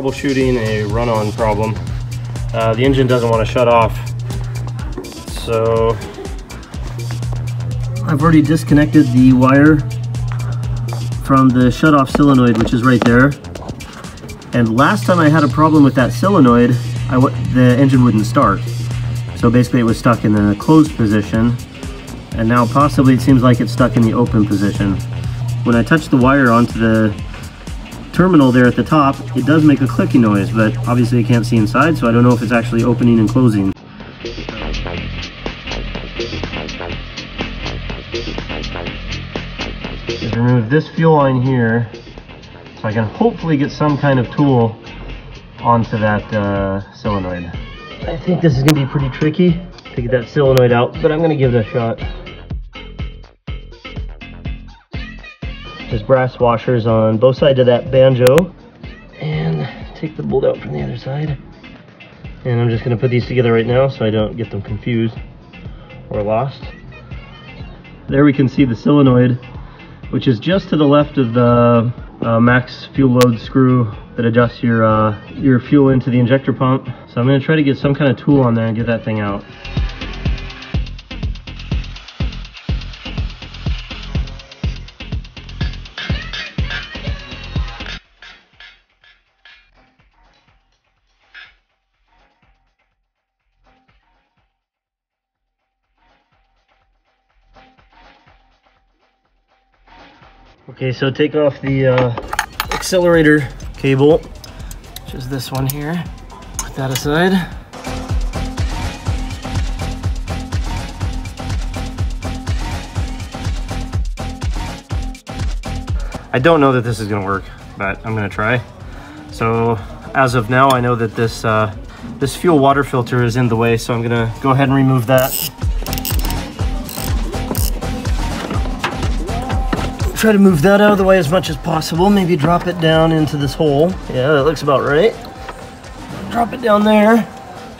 troubleshooting a run-on problem. Uh, the engine doesn't want to shut off. So I've already disconnected the wire from the shut-off solenoid, which is right there. And last time I had a problem with that solenoid, the engine wouldn't start. So basically it was stuck in the closed position. And now possibly it seems like it's stuck in the open position. When I touch the wire onto the terminal there at the top, it does make a clicking noise, but obviously I can't see inside, so I don't know if it's actually opening and closing. Just remove this fuel line here, so I can hopefully get some kind of tool onto that uh, solenoid. I think this is going to be pretty tricky to get that solenoid out, but I'm going to give it a shot. There's brass washers on both sides of that banjo. And take the bolt out from the other side. And I'm just going to put these together right now so I don't get them confused or lost. There we can see the solenoid, which is just to the left of the uh, max fuel load screw that adjusts your, uh, your fuel into the injector pump. So I'm going to try to get some kind of tool on there and get that thing out. Okay, so take off the uh, accelerator cable, which is this one here. Put that aside. I don't know that this is gonna work, but I'm gonna try. So as of now, I know that this, uh, this fuel water filter is in the way, so I'm gonna go ahead and remove that. Try to move that out of the way as much as possible. Maybe drop it down into this hole. Yeah, that looks about right. Drop it down there.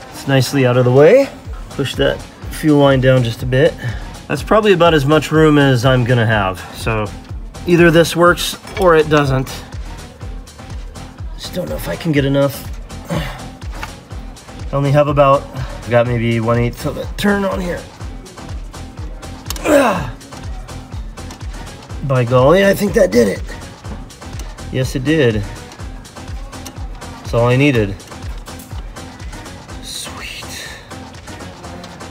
It's nicely out of the way. Push that fuel line down just a bit. That's probably about as much room as I'm gonna have. So either this works or it doesn't. Just don't know if I can get enough. I only have about, got maybe one eighth of a turn on here. By golly, I think that did it. Yes, it did. That's all I needed. Sweet.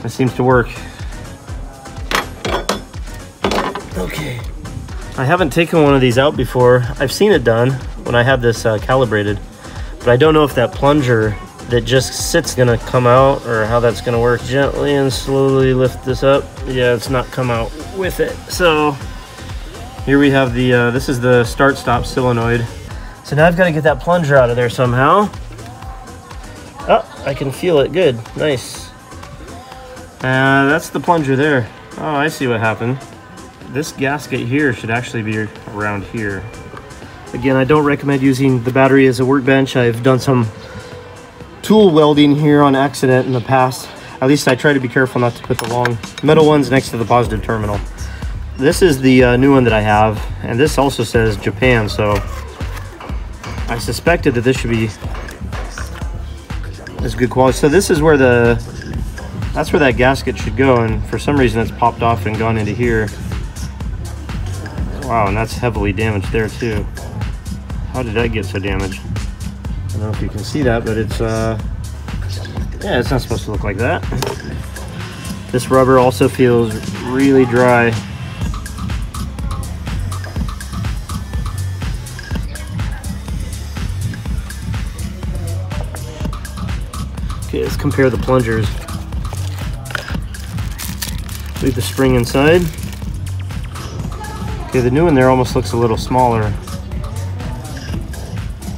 That seems to work. Okay. I haven't taken one of these out before. I've seen it done when I had this uh, calibrated, but I don't know if that plunger that just sits gonna come out or how that's gonna work. Gently and slowly lift this up. Yeah, it's not come out with it. So here we have the, uh, this is the start-stop solenoid. So now I've got to get that plunger out of there somehow. Oh, I can feel it. Good. Nice. Uh, that's the plunger there. Oh, I see what happened. This gasket here should actually be around here. Again, I don't recommend using the battery as a workbench. I've done some tool welding here on accident in the past. At least I try to be careful not to put the long metal ones next to the positive terminal this is the uh, new one that I have, and this also says Japan, so I suspected that this should be this good quality. So this is where the, that's where that gasket should go, and for some reason it's popped off and gone into here. Wow, and that's heavily damaged there too. How did that get so damaged? I don't know if you can see that, but it's, uh, yeah, it's not supposed to look like that. This rubber also feels really dry. Let's compare the plungers. Leave the spring inside. Okay, the new one there almost looks a little smaller.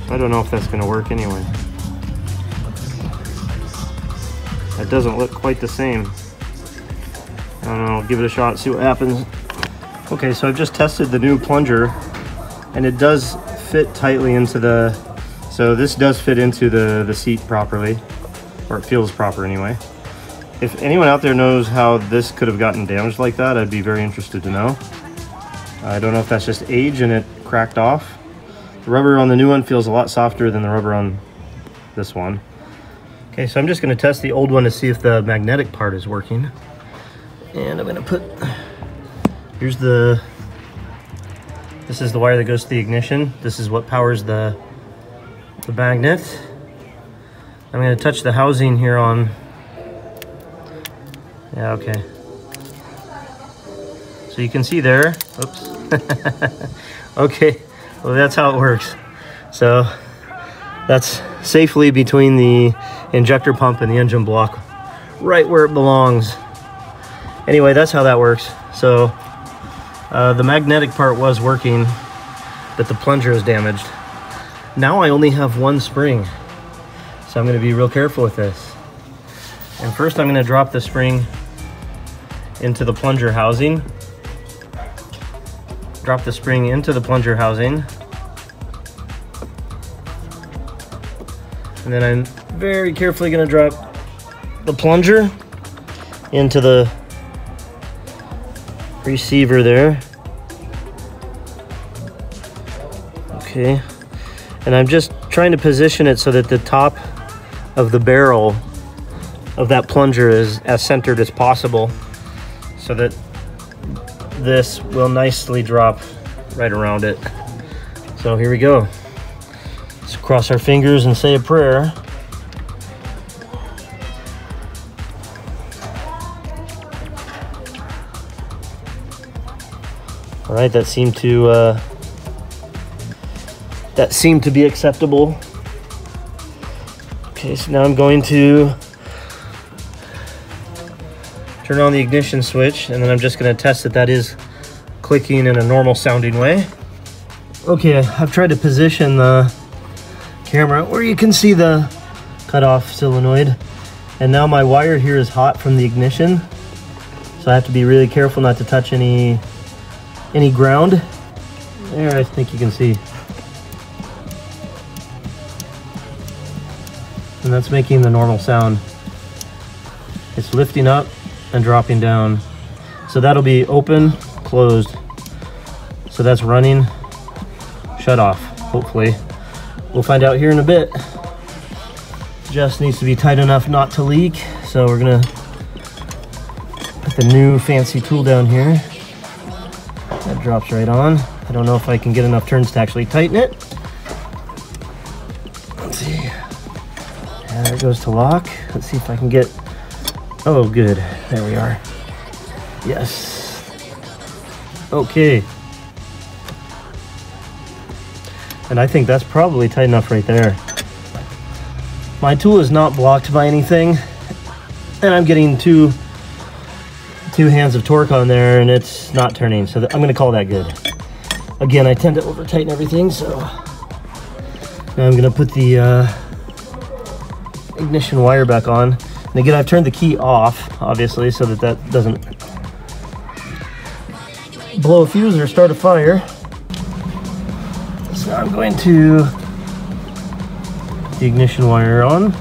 I don't know if that's gonna work anyway. That doesn't look quite the same. I don't know, I'll give it a shot, see what happens. Okay, so I've just tested the new plunger and it does fit tightly into the, so this does fit into the, the seat properly or it feels proper anyway. If anyone out there knows how this could have gotten damaged like that, I'd be very interested to know. I don't know if that's just age and it cracked off. The rubber on the new one feels a lot softer than the rubber on this one. Okay, so I'm just gonna test the old one to see if the magnetic part is working. And I'm gonna put, here's the, this is the wire that goes to the ignition. This is what powers the, the magnet. I'm gonna touch the housing here on, yeah, okay. So you can see there, oops. okay, well that's how it works. So that's safely between the injector pump and the engine block, right where it belongs. Anyway, that's how that works. So uh, the magnetic part was working, but the plunger is damaged. Now I only have one spring, so I'm gonna be real careful with this. And first I'm gonna drop the spring into the plunger housing drop the spring into the plunger housing. And then I'm very carefully gonna drop the plunger into the receiver there. Okay. And I'm just trying to position it so that the top of the barrel of that plunger is as centered as possible so that this will nicely drop right around it. So here we go. Let's cross our fingers and say a prayer. All right, that seemed to uh, that seemed to be acceptable. Okay, so now I'm going to turn on the ignition switch, and then I'm just gonna test that that is clicking in a normal sounding way. Okay, I've tried to position the camera where you can see the cutoff solenoid. And now my wire here is hot from the ignition. So I have to be really careful not to touch any any ground. There, I think you can see. And that's making the normal sound. It's lifting up and dropping down. So that'll be open, closed. So that's running, shut off, hopefully. We'll find out here in a bit. Just needs to be tight enough not to leak. So we're gonna put the new fancy tool down here. That drops right on. I don't know if I can get enough turns to actually tighten it. And goes to lock. Let's see if I can get Oh, good. There we are. Yes. Okay. And I think that's probably tight enough right there. My tool is not blocked by anything. And I'm getting two, two hands of torque on there and it's not turning. So I'm gonna call that good. Again, I tend to over tighten everything. So now I'm gonna put the uh, ignition wire back on. And again, I've turned the key off, obviously, so that that doesn't blow a fuse or start a fire. So I'm going to the ignition wire on.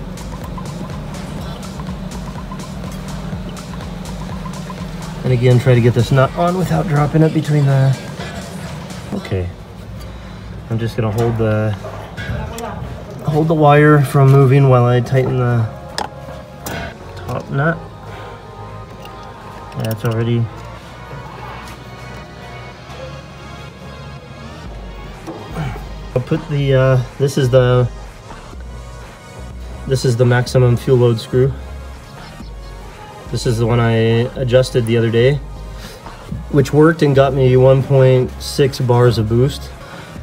And again, try to get this nut on without dropping it between the... Okay. I'm just gonna hold the hold the wire from moving while I tighten the top nut. Yeah, it's already I'll put the uh, this is the this is the maximum fuel load screw. This is the one I adjusted the other day, which worked and got me 1.6 bars of boost.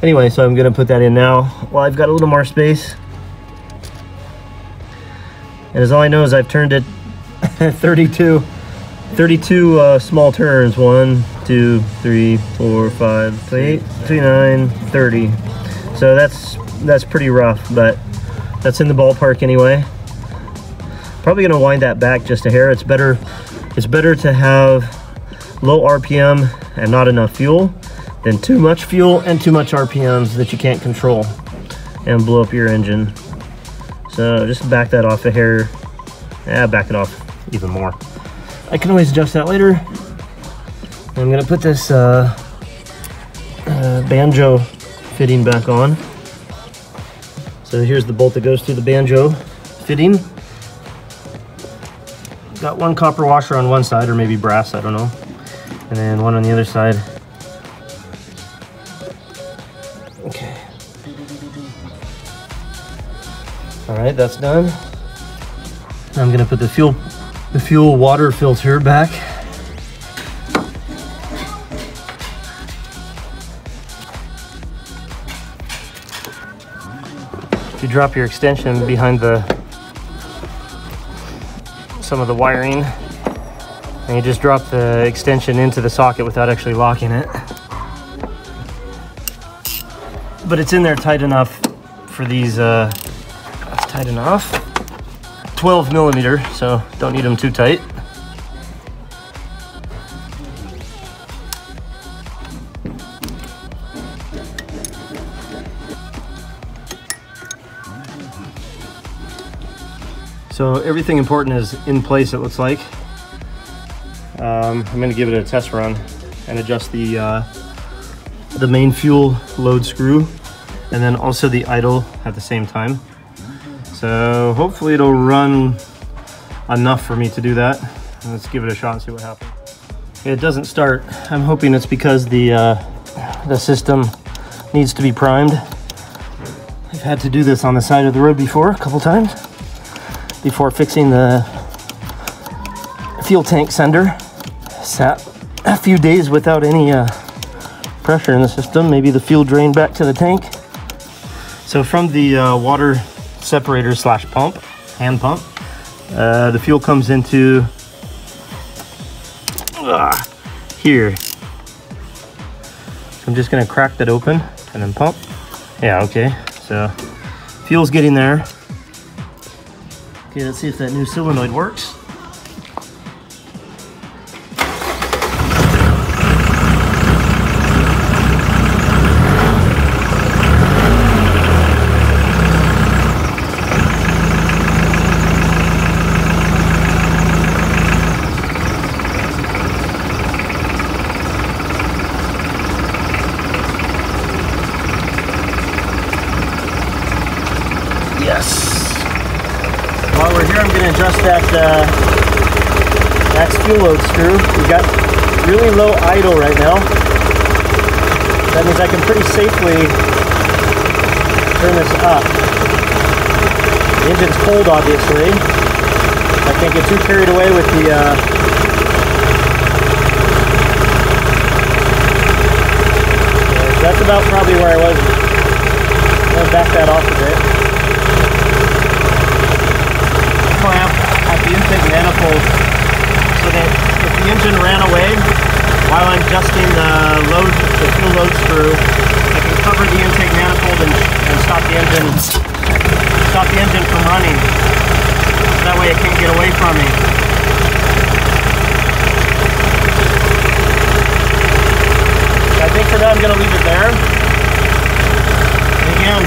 Anyway, so I'm gonna put that in now. Well, I've got a little more space. And as all I know is I've turned it 32 32 uh, small turns. One two three four five eight nine 30 so that's that's pretty rough but that's in the ballpark anyway. Probably gonna wind that back just a hair. It's better it's better to have low rpm and not enough fuel than too much fuel and too much rpms that you can't control and blow up your engine so just back that off a hair yeah back it off even more. I can always adjust that later. I'm gonna put this uh, uh, banjo fitting back on. So here's the bolt that goes through the banjo fitting. Got one copper washer on one side, or maybe brass, I don't know. And then one on the other side. Okay. All right, that's done. I'm gonna put the fuel, the fuel water filter back. If you drop your extension behind the some of the wiring and you just drop the extension into the socket without actually locking it. But it's in there tight enough for these, uh, tight enough. 12 millimeter, so don't need them too tight. So everything important is in place, it looks like. Um, I'm gonna give it a test run and adjust the, uh, the main fuel load screw and then also the idle at the same time. So hopefully it'll run enough for me to do that. Let's give it a shot and see what happens. It doesn't start. I'm hoping it's because the, uh, the system needs to be primed. I've had to do this on the side of the road before a couple times before fixing the fuel tank sender. Sat a few days without any uh, pressure in the system. Maybe the fuel drained back to the tank. So from the uh, water separator slash pump, hand pump, uh, the fuel comes into uh, here. So I'm just gonna crack that open and then pump. Yeah, okay. So fuel's getting there. Okay, let's see if that new solenoid works. While we're here, I'm going to adjust that uh, max fuel load screw. We've got really low idle right now. That means I can pretty safely turn this up. The engine's cold, obviously. I can't get too carried away with the uh, that's about probably where I was. I'm gonna back that off a bit clamp at the intake manifold so that if the engine ran away while I'm adjusting the load, the fuel load screw, I can cover the intake manifold and, and stop the engine, stop the engine from running. So that way it can't get away from me. I think for now I'm going to leave it there. And again,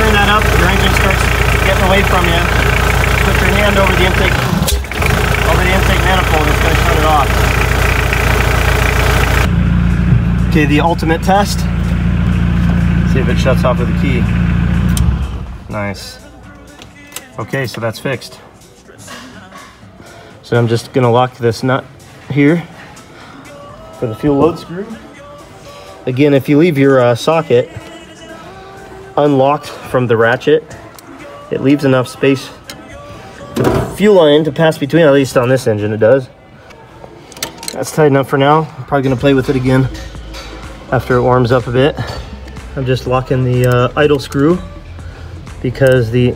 turn that up, your engine starts getting away from you, put your hand over the intake over the intake manifold, it's going to shut it off. Okay, the ultimate test. See if it shuts off with a key. Nice. Okay, so that's fixed. So I'm just gonna lock this nut here for the fuel load screw. Again, if you leave your uh, socket unlocked from the ratchet, it leaves enough space fuel line to pass between, at least on this engine it does. That's tight enough for now. I'm probably gonna play with it again after it warms up a bit. I'm just locking the uh, idle screw because the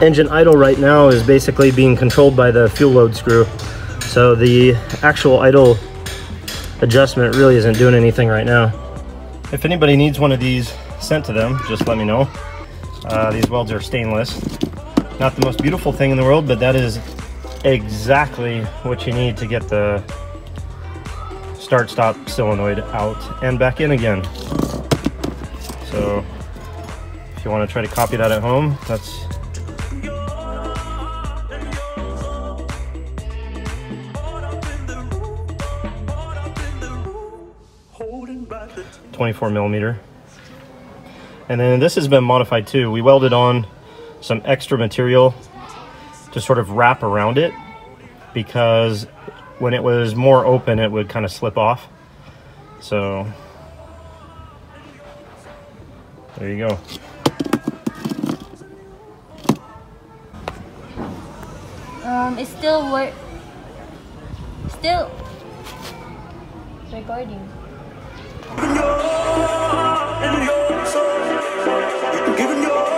engine idle right now is basically being controlled by the fuel load screw. So the actual idle adjustment really isn't doing anything right now. If anybody needs one of these sent to them, just let me know. Uh, these welds are stainless. Not the most beautiful thing in the world, but that is exactly what you need to get the start-stop solenoid out and back in again. So if you want to try to copy that at home, that's Twenty-four millimeter And then this has been modified too. We welded on some extra material to sort of wrap around it because when it was more open, it would kind of slip off. So there you go. Um, it's still work. Still recording. Giving your